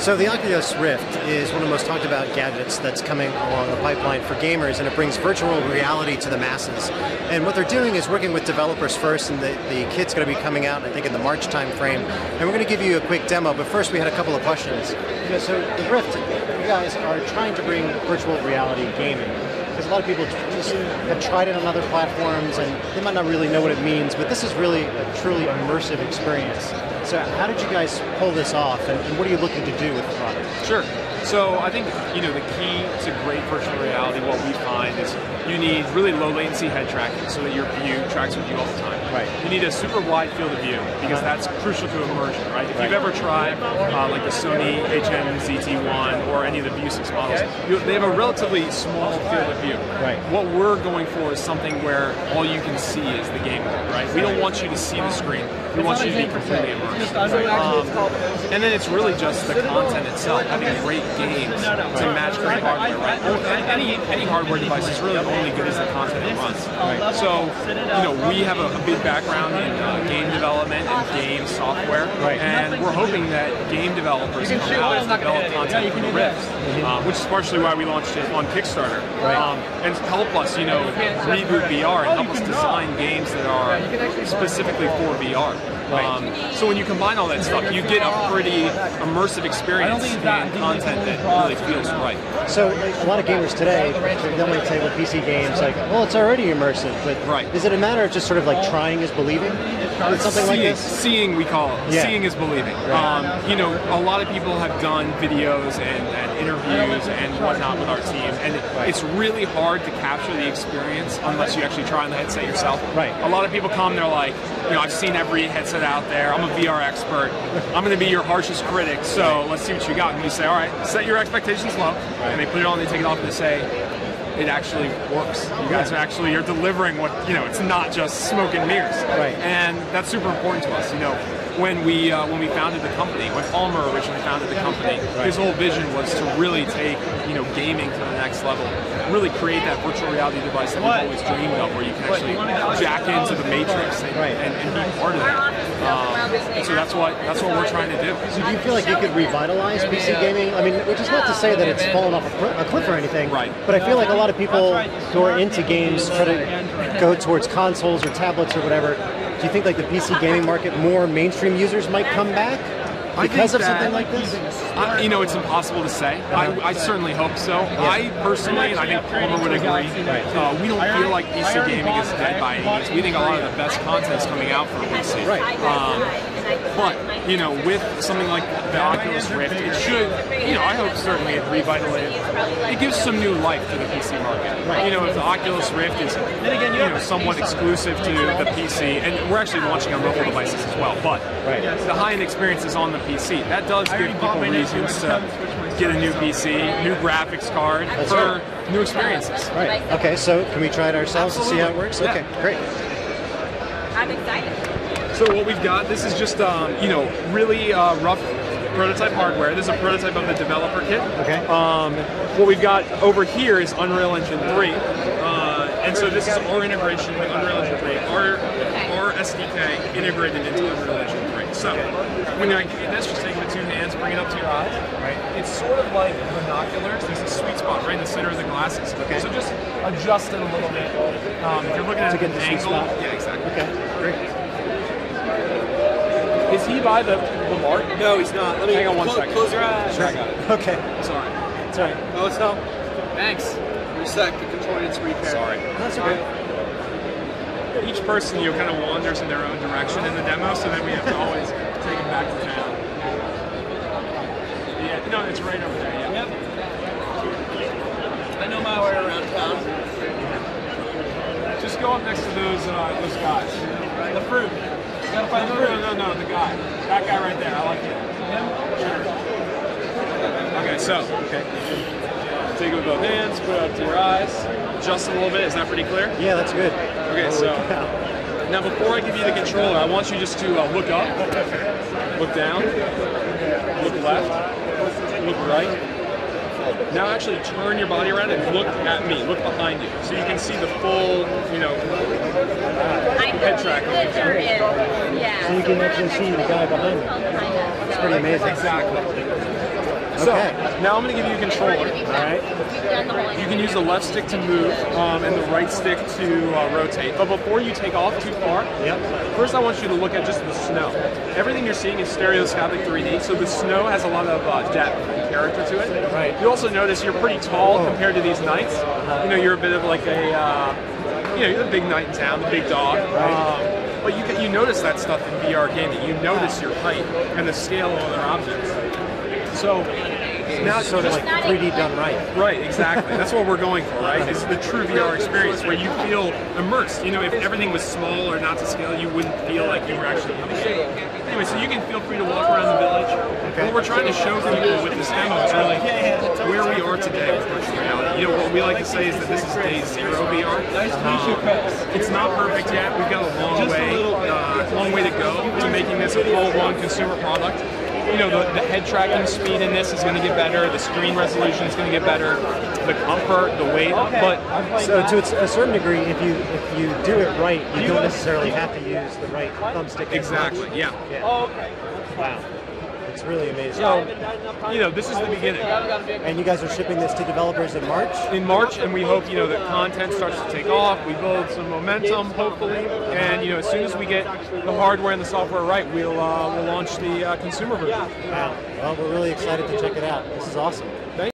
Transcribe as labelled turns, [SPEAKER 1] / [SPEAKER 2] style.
[SPEAKER 1] So the Oculus Rift is one of the most talked about gadgets that's coming along the pipeline for gamers, and it brings virtual reality to the masses. And what they're doing is working with developers first, and the, the kit's going to be coming out, I think, in the March timeframe. And we're going to give you a quick demo, but first we had a couple of questions. Know, so the Rift, you guys are trying to bring virtual reality gaming because a lot of people just have tried it on other platforms and they might not really know what it means, but this is really a truly immersive experience. So how did you guys pull this off and, and what are you looking to do with the product?
[SPEAKER 2] Sure. So I think you know the key to great virtual reality, what we find is you need really low latency head tracking so that your view tracks with you all the time.
[SPEAKER 1] Right.
[SPEAKER 2] You need a super wide field of view because that's crucial to immersion, right? If
[SPEAKER 1] Right.
[SPEAKER 2] you've ever tried uh, like the Sony HMZ-T1 or any of the Vuzix models, you, they have a relatively small field of view.
[SPEAKER 1] Right.
[SPEAKER 2] What we're going for is something where all you can see is the game world, right? We don't want you to see the screen. We want you to be completely immersed. Um, and then it's really just the content itself, having great games to match great hardware, right? Any, any hardware device is really only good as the content it runs. So, you know, we have a, a big background in uh, game development and game software,
[SPEAKER 1] Right.
[SPEAKER 2] and we're hoping that game developers can come out and develop content for the Rift, uh, which is partially why we launched it on Kickstarter,
[SPEAKER 1] Right.
[SPEAKER 2] um, and help us, you know, reboot VR and help us design games that are specifically for VR. Um, so when you combine all that stuff, you get a pretty immersive experience and content that really feels right.
[SPEAKER 1] So like, a lot of gamers today, they might say with PC games like, well, it's already immersive, but
[SPEAKER 2] Right.
[SPEAKER 1] is it a matter of just sort of like trying is believing? With something like
[SPEAKER 2] seeing,
[SPEAKER 1] this?
[SPEAKER 2] seeing, we call it.
[SPEAKER 1] Yeah.
[SPEAKER 2] Seeing is believing.
[SPEAKER 1] Right.
[SPEAKER 2] Um, you know, a lot of people have done videos and, and interviews and whatnot with our team, and
[SPEAKER 1] Right.
[SPEAKER 2] it's really hard to capture the experience unless you actually try on the headset yourself.
[SPEAKER 1] Right.
[SPEAKER 2] A lot of people come, they're like, you know, I've seen every headset out there. I'm a VR expert. I'm going to be your harshest critic. So let's see what you got. And you say, all right, set your expectations low, and they put it on, they take it off, and they say. It actually works. You guys are actually you're delivering what you know. It's not just smoke and mirrors
[SPEAKER 1] Right.
[SPEAKER 2] and that's super important to us. You know, when we uh, when we founded the company, when Palmer originally founded the company, his whole vision was to really take you know gaming to the next level, really create that virtual reality device that we've always dreamed of, where you can actually jack into the matrix and,
[SPEAKER 1] Right.
[SPEAKER 2] and, and be part of that. Um, and so that's what that's what we're trying to do.
[SPEAKER 1] So do you feel like you could revitalize PC gaming? I mean, which is not to say that it's fallen off a cliff or anything,
[SPEAKER 2] Right.
[SPEAKER 1] But I feel like a lot of people who are into games try to go towards consoles or tablets or whatever. Do you think like the PC gaming market, more mainstream users might come back because of something like this?
[SPEAKER 2] I, you know, it's impossible to say. I, I certainly hope so. I personally, and I think Palmer would agree, uh, we don't feel like PC gaming is dead by any means. We think a lot of the best content is coming out for PC.
[SPEAKER 1] Right.
[SPEAKER 2] Um, but, you know, with something like the Oculus Rift, it should, you know, I hope certainly it revitalizes, it gives some new life to the PC market. Right. You know, if the Oculus Rift is, you know, somewhat exclusive to the PC, and we're actually launching on mobile devices as well, but
[SPEAKER 1] Right.
[SPEAKER 2] the high-end experience is on the PC. That does give people reasons to get a new PC, new graphics card
[SPEAKER 1] That's
[SPEAKER 2] for
[SPEAKER 1] right.
[SPEAKER 2] new experiences.
[SPEAKER 1] Right. Okay. So can we try it ourselves to see how it works?
[SPEAKER 2] Absolutely.
[SPEAKER 1] Okay. Great.
[SPEAKER 3] I'm excited.
[SPEAKER 2] So what we've got, this is just um, you know really uh, rough prototype hardware. This is a prototype of the developer kit.
[SPEAKER 1] Okay.
[SPEAKER 2] Um, what we've got over here is Unreal Engine 3, uh, and so this is our integration with Unreal Engine 3. Our our SDK integrated into Unreal Engine 3. So when I give you this, just take it with two hands, bring it up to your eyes. Right. It's sort of like binoculars. There's a sweet spot right in the center of the glasses.
[SPEAKER 1] Okay.
[SPEAKER 2] So just adjust it a little bit. Um, if you're looking at
[SPEAKER 1] To get
[SPEAKER 2] an
[SPEAKER 1] the sweet
[SPEAKER 2] angle,
[SPEAKER 1] spot?
[SPEAKER 2] yeah, exactly.
[SPEAKER 1] Okay. Great.
[SPEAKER 2] Is he by the, the mark?
[SPEAKER 4] No, he's not. Let me
[SPEAKER 2] Hang on one
[SPEAKER 4] clo-
[SPEAKER 2] second.
[SPEAKER 4] Close your eyes. I got it.
[SPEAKER 1] Okay.
[SPEAKER 2] Sorry.
[SPEAKER 1] That's all right.
[SPEAKER 4] Oh, it's no.
[SPEAKER 2] Thanks.
[SPEAKER 4] Reset the control needs repair.
[SPEAKER 2] Sorry.
[SPEAKER 1] That's okay.
[SPEAKER 2] Each person, you know, kind of wanders in their own direction in the demo, so then we have to always take them back to town. Yeah, no, it's right over there. Yeah.
[SPEAKER 4] Yep. I know my way around town.
[SPEAKER 2] Just go up next to those uh, those guys.
[SPEAKER 4] The fruit. You gotta
[SPEAKER 2] No,
[SPEAKER 4] find the
[SPEAKER 2] no,
[SPEAKER 4] fruit.
[SPEAKER 2] no, no, no, the guy. That guy right there. I like it. Okay, so
[SPEAKER 1] Okay.
[SPEAKER 2] take it with both hands, put it up to your eyes, adjust it a little bit. Is that pretty clear?
[SPEAKER 1] Yeah, that's good.
[SPEAKER 2] Okay,
[SPEAKER 1] Holy
[SPEAKER 2] so
[SPEAKER 1] cow.
[SPEAKER 2] now before I give you the controller, I want you just to uh, look up, look down, look left, look right. Now actually turn your body around and look at me, look behind you, so you can see the full, you know,
[SPEAKER 3] I
[SPEAKER 2] Head track.
[SPEAKER 3] believe that you're in. Yeah.
[SPEAKER 1] So you can actually see the guy behind you.
[SPEAKER 3] Behind.
[SPEAKER 1] It's pretty amazing.
[SPEAKER 2] exactly. So
[SPEAKER 1] Okay.
[SPEAKER 2] now I'm going to give you a controller.
[SPEAKER 1] All right.
[SPEAKER 3] We've done the whole
[SPEAKER 2] You can use the left stick to move um, and the right stick to uh, rotate. But before you take off too far,
[SPEAKER 1] Yep.
[SPEAKER 2] first I want you to look at just the snow. Everything you're seeing is stereoscopic 3D, so the snow has a lot of uh, depth and character to it.
[SPEAKER 1] Right.
[SPEAKER 2] You also notice you're pretty tall
[SPEAKER 1] Oh.
[SPEAKER 2] compared to these knights. You know, you're a bit of like a, uh, you know, you're the big knight in town, the big dog. Um, but you can, you notice that stuff in VR gaming. You notice your height and the scale of other objects. So now
[SPEAKER 1] It's sort of like 3D done right.
[SPEAKER 2] Right, exactly. That's what we're going for, right? It's the true VR experience where you feel immersed. You know, if everything was small or not to scale, you wouldn't feel like you were actually in the game. Anyway, so you can feel free to walk around the village. What we're trying to show people with this demo is really where we are today with virtual reality. You know, what we like to say is that this is day zero VR. Um, it's not perfect yet. We've got a long way, uh, long way to go to making this a full-blown consumer product you know, the, the head tracking speed in this is going to get better. The screen resolution is going to get better. The comfort, the weight, but
[SPEAKER 1] So to a certain degree, if you if you do it right, you don't necessarily have to use the right thumbstick.
[SPEAKER 2] exactly, yeah.
[SPEAKER 1] Yeah. Oh, wow. It's really amazing.
[SPEAKER 2] So, You know, this is the beginning.
[SPEAKER 1] and you guys are shipping this to developers in March.
[SPEAKER 2] In March, and we hope you know that content starts to take off. We build some momentum, hopefully, and you know, as soon as we get the hardware and the software right, we'll uh, we'll launch the uh, consumer version.
[SPEAKER 1] Wow. Well, we're really excited to check it out. This is awesome.